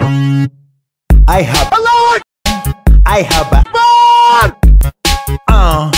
I have a Lord. I have a Lord. uh